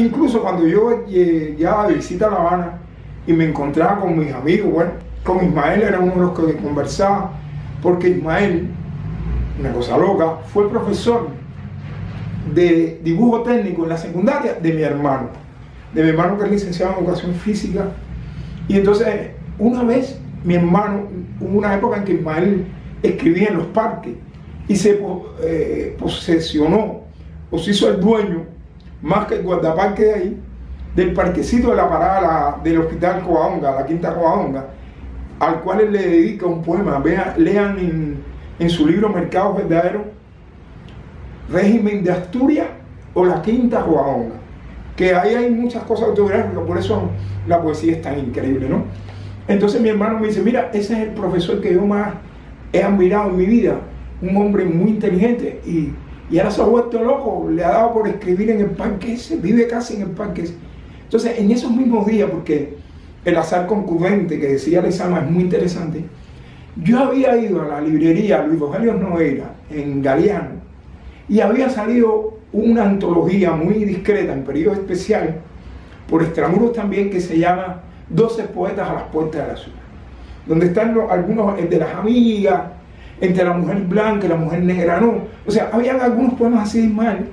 incluso cuando yo llegaba de visita a La Habana y me encontraba con mis amigos, bueno, con Ismael era uno de los que conversaba, porque Ismael, una cosa loca, fue profesor de dibujo técnico en la secundaria de mi hermano, de mi hermano que es licenciado en educación física. Y entonces, una vez, mi hermano, hubo una época en que Ismael escribía en los parques y se eh, posesionó o se hizo el dueño, más que el guardaparque de ahí, del parquecito de la parada del hospital Coahonga, la quinta Coahonga, al cual él le dedica un poema. Vean, lean en, en su libro Mercados Verdaderos, Régimen de Asturias o la quinta Coahonga, que ahí hay muchas cosas autobiográficas, por eso la poesía es tan increíble, ¿no? Entonces mi hermano me dice, mira, ese es el profesor que yo más he admirado en mi vida, un hombre muy inteligente y, y ahora se ha vuelto loco, le ha dado por escribir en el parque ese, vive casi en el parque ese. Entonces, en esos mismos días, porque el azar concurrente que decía Lezama es muy interesante, yo había ido a la librería Luis Rogelio Noera en Galeano y había salido una antología muy discreta en periodo especial por extramuros también que se llama 12 poetas a las puertas de la ciudad, donde están algunos de las amigas, entre la mujer blanca y la mujer negra, no. O sea, habían algunos poemas así mal,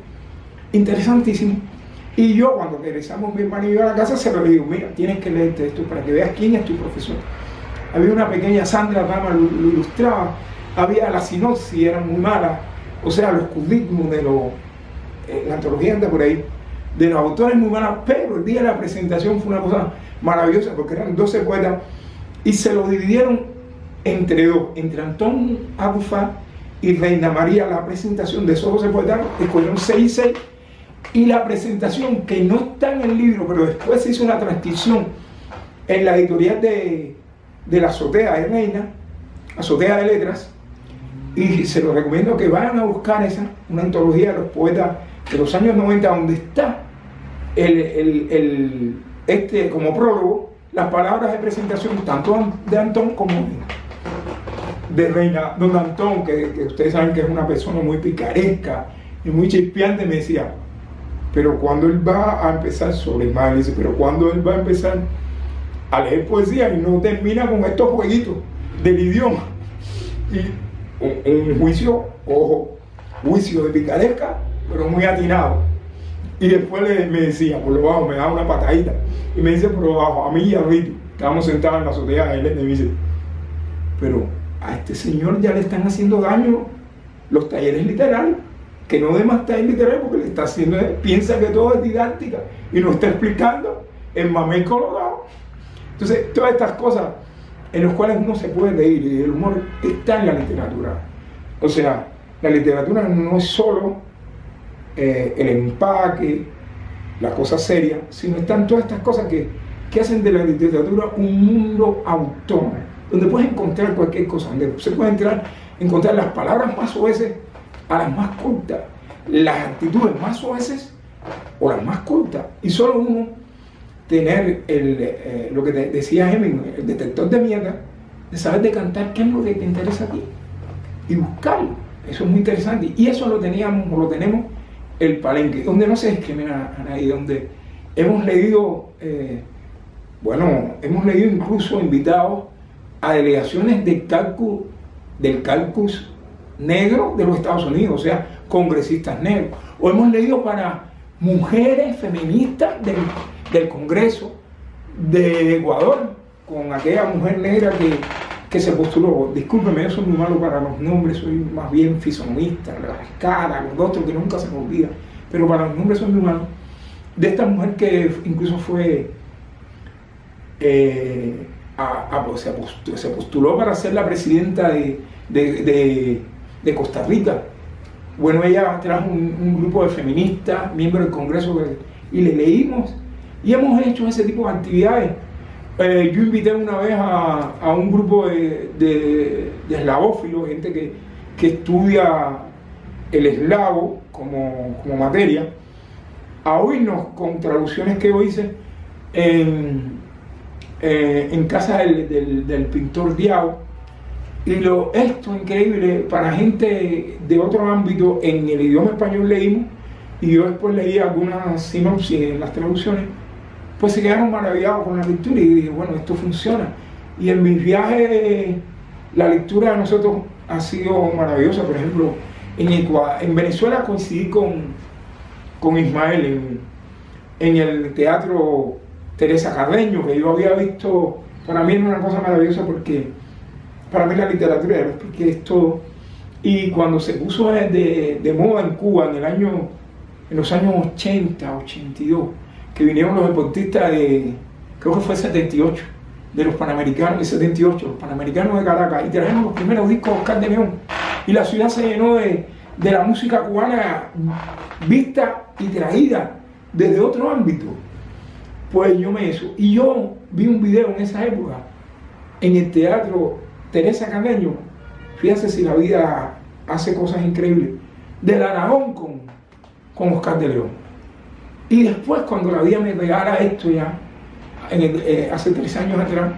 interesantísimos. Y yo, cuando regresamos mi hermano y yo a la casa, se lo digo, mira, tienes que leerte esto para que veas quién es tu profesor. Había una pequeña Sandra Rama, lo, ilustraba, había la sinopsis, era muy mala, o sea, los currículums de los, eh, la antología anda por ahí, de los autores muy malas, pero el día de la presentación fue una cosa maravillosa, porque eran 12 poetas, y se lo dividieron entre dos, entre Antón Agufá y Reina María, la presentación de esos 12 poetas, escogieron 6 y 6, y la presentación que no está en el libro, pero después se hizo una transcripción en la editorial de, la Azotea de Reina, Azotea de Letras, y se lo recomiendo que vayan a buscar esa, una antología de los poetas de los años 90, donde está el, este, como prólogo las palabras de presentación tanto de Antón como de Reina. Don Antón, que, que ustedes saben que es una persona muy picaresca y muy chispeante, me decía, pero cuando él va a empezar sobre mal, dice, pero cuando él va a empezar a leer poesía y no termina con estos jueguitos del idioma. Y un, juicio, ojo, juicio de picaresca, pero muy atinado. Y después le, me decía, por lo bajo, me da una patadita. Y me dice por lo bajo, a mí y a Rito, estábamos sentados en la azotea, él me dice, pero a este señor ya le están haciendo daño los talleres literarios que no dé más time literario porque le está haciendo, piensa que todo es didáctica y no está explicando el mamey colorado. Entonces, todas estas cosas en las cuales uno se puede reír y el humor está en la literatura. O sea, la literatura no es solo eh, el empaque, la cosa seria, sino están todas estas cosas que, que hacen de la literatura un mundo autónomo, donde puedes encontrar cualquier cosa, donde se puede entrar, encontrar las palabras más suaves a las más cultas, las actitudes más suaves o las más cultas. Y solo uno tener el, eh, lo que decía Hemingway, el detector de mierda, de saber de cantar qué es lo que te interesa a ti y buscarlo. Eso es muy interesante. Y eso lo teníamos, o lo tenemos el palenque, donde no se discrimina a nadie, donde hemos leído, eh, bueno, hemos leído incluso invitados a delegaciones de cálculo, del cálculo negros de los Estados Unidos, o sea, congresistas negros. O hemos leído para mujeres feministas del, del Congreso de Ecuador, con aquella mujer negra que, que se postuló. Discúlpeme, yo soy muy malo para los nombres, soy más bien fisonomista, las caras, los otros que nunca se me olvida, pero para los nombres soy muy malo. De esta mujer que incluso fue. Eh, se, postuló, para ser la presidenta de Costa Rica. Bueno, ella trajo un, grupo de feministas, miembros del Congreso, y le leímos y hemos hecho ese tipo de actividades. Eh, yo invité una vez a, un grupo de, de, eslavófilos, gente que, que, estudia el eslavo como, materia, a oírnos con traducciones que yo hice en, eh, en casa del, del pintor Diao y lo, esto increíble para gente de otro ámbito, en el idioma español leímos y yo después leí algunas sinopsis en las traducciones, pues se quedaron maravillados con la lectura y dije, bueno, esto funciona. Y en mis viajes, la lectura de nosotros ha sido maravillosa. Por ejemplo, en, en Venezuela coincidí con, con Ismael en, en el teatro Teresa Carreño, que yo había visto, para mí era una cosa maravillosa porque para mí la literatura era porque es todo. Y cuando se puso de, moda en Cuba en el año, en los años 80, 82, que vinieron los deportistas de, creo que fue 78, de los Panamericanos, de 78, los Panamericanos de Caracas, y trajeron los primeros discos de Oscar de León. Y la ciudad se llenó de, de la música cubana vista y traída desde otro ámbito. Pues yo me eso. Y yo vi un video en esa época en el teatro Teresa Carreño. Fíjate si la vida hace cosas increíbles. Del Aragón con, con Oscar de León. Y después, cuando la vida me regala esto ya, eh, hace tres años atrás,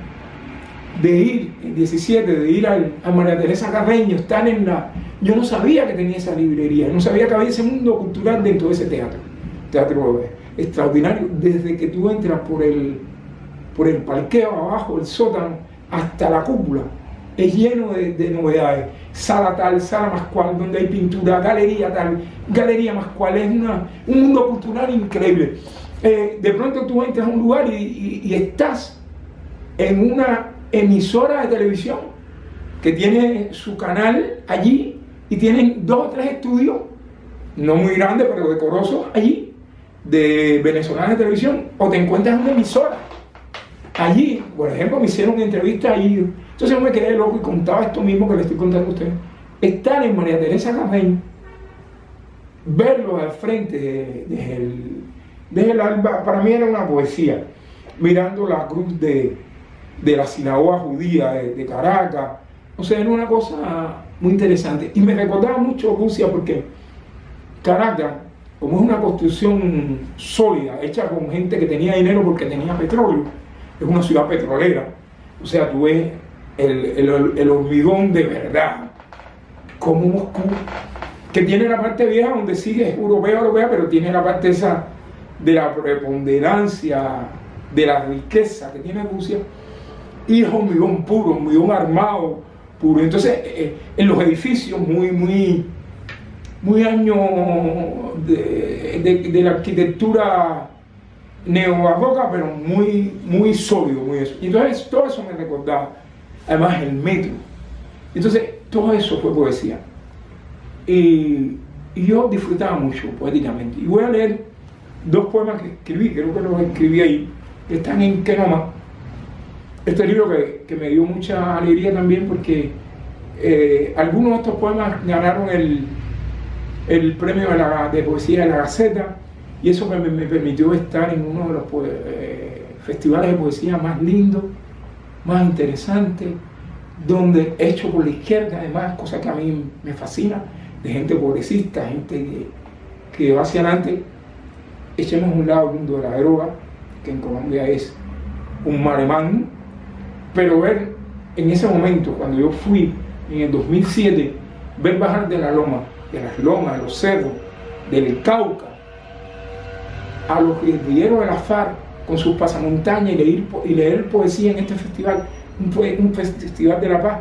de ir, en 17, de ir al, a María Teresa Carreño, estar en la... Yo no sabía que tenía esa librería, no sabía que había ese mundo cultural dentro de ese teatro. Teatro extraordinario, desde que tú entras por el, por el parqueo abajo, el sótano, hasta la cúpula, es lleno de, novedades. Sala tal, sala más cual, donde hay pintura, galería tal, galería más cual, es una, un mundo cultural increíble. Eh, de pronto tú entras a un lugar y, y estás en una emisora de televisión que tiene su canal allí y tienen dos o tres estudios, no muy grandes, pero decorosos allí, de venezolanas de televisión o te encuentras en una emisora. Allí, por ejemplo, me hicieron una entrevista ahí. Entonces yo me quedé loco y contaba esto mismo que le estoy contando a ustedes. Estar en María Teresa Carreño, verlo al frente desde el, alba, para mí era una poesía. Mirando la cruz de, la sinagoga judía de, Caracas. O sea, era una cosa muy interesante. Y me recordaba mucho Rusia porque Caracas como es una construcción sólida, hecha con gente que tenía dinero porque tenía petróleo, es una ciudad petrolera. O sea, tú ves el, hormigón de verdad, como Moscú, que tiene la parte vieja donde sigue es europea, europea, pero tiene la parte esa de la preponderancia, de la riqueza que tiene Rusia, y es hormigón puro, hormigón armado, puro. Entonces, eh, eh, en los edificios muy, muy muy año de, la arquitectura neobarroca, pero muy, muy sólido, entonces todo eso me recordaba, además el metro. Entonces todo eso fue poesía. Y, yo disfrutaba mucho poéticamente. Y voy a leer dos poemas que escribí, creo que los escribí ahí, que están en Kenoma. Este libro que, me dio mucha alegría también porque eh, algunos de estos poemas ganaron el, el premio de, poesía de la Gaceta y eso me, me, permitió estar en uno de los eh, festivales de poesía más lindos, más interesantes, donde hecho por la izquierda, además, cosa que a mí me fascina, de gente pobrecista, gente que, va hacia adelante. Echemos un lado el mundo de la droga, que en Colombia es un maremán, pero ver en ese momento, cuando yo fui en el 2007, ver bajar de la loma de las lomas, de los cerros, del Cauca, a los guerrilleros de la FARC con sus pasamontañas y leer, y leer poesía en este festival, un, festival de la paz.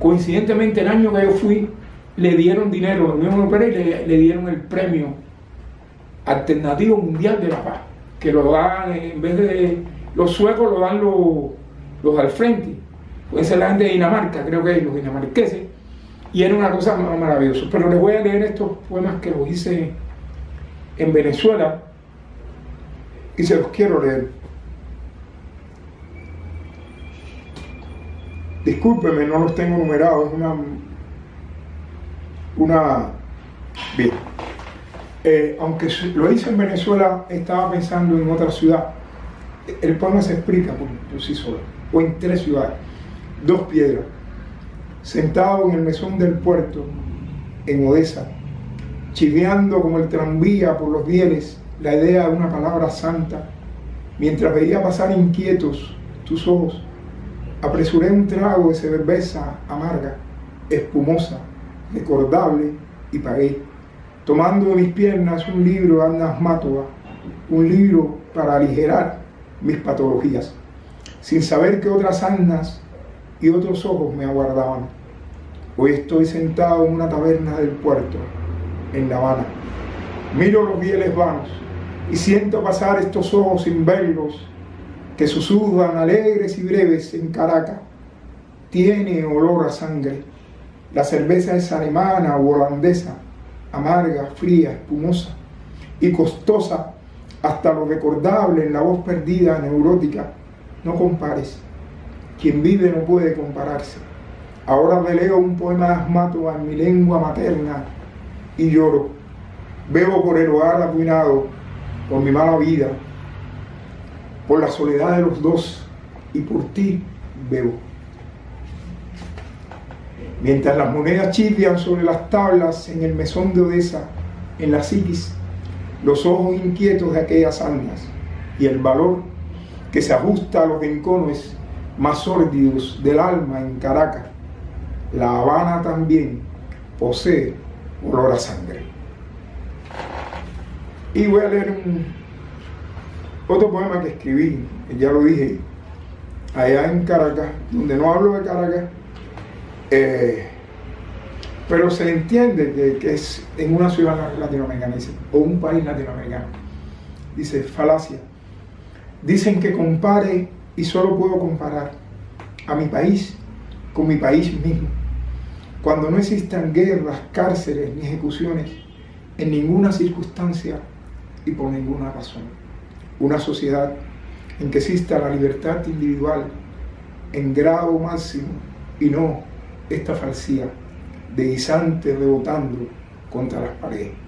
Coincidentemente, el año que yo fui, le dieron dinero a la Unión y le, dieron el premio alternativo mundial de la paz, que lo dan, en vez de los suecos, lo dan los, los al frente. Puede ser la gente de Dinamarca, creo que los dinamarqueses, y era una cosa maravillosa. Pero les voy a leer estos poemas que los hice en Venezuela y se los quiero leer. Discúlpeme, no los tengo numerados, es una. una. Bien. Eh, aunque lo hice en Venezuela, estaba pensando en otra ciudad. El poema se explica por sí solo, o en tres ciudades. Dos piedras sentado en el mesón del puerto, en Odessa, chiveando como el tranvía por los bienes la idea de una palabra santa, mientras veía pasar inquietos tus ojos, apresuré un trago de cerveza amarga, espumosa, recordable y pagué. tomando de mis piernas un libro de Annas Mátova, un libro para aligerar mis patologías, sin saber que otras andas y otros ojos me aguardaban. Hoy estoy sentado en una taberna del puerto, en La Habana. Miro los bieles vanos y siento pasar estos ojos sin verlos que susurran alegres y breves en Caracas. Tiene olor a sangre. La cerveza es alemana o holandesa, amarga, fría, espumosa y costosa hasta lo recordable en la voz perdida, neurótica. No compares. Quien vive no puede compararse. Ahora leo un poema de Asmato en mi lengua materna y lloro. Bebo por el hogar arruinado, por mi mala vida, por la soledad de los dos y por ti bebo. Mientras las monedas chirrian sobre las tablas en el mesón de Odessa, en la psiquis, los ojos inquietos de aquellas almas y el valor que se ajusta a los rincones más sórdidos del alma en Caracas, La Habana también posee olor a sangre. Y voy a leer otro poema que escribí, ya lo dije, allá en Caracas, donde no hablo de Caracas, eh, pero se entiende que, es en una ciudad latinoamericana, o un país latinoamericano. Dice, falacia. Dicen que compare y solo puedo comparar a mi país con mi país mismo. Cuando no existan guerras, cárceles ni ejecuciones en ninguna circunstancia y por ninguna razón. Una sociedad en que exista la libertad individual en grado máximo y no esta falsía de guisante rebotando contra las paredes.